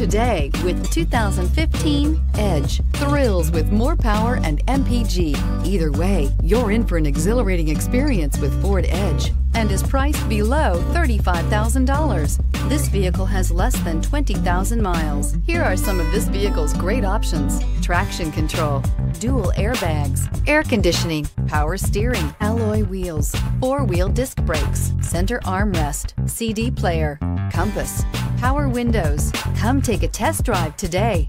today with 2015 Edge. Thrills with more power and MPG. Either way, you're in for an exhilarating experience with Ford Edge and is priced below $35,000. This vehicle has less than 20,000 miles. Here are some of this vehicle's great options. Traction control, dual airbags, air conditioning, power steering, alloy wheels, four-wheel disc brakes, center armrest, CD player, compass, power windows. Come take a test drive today.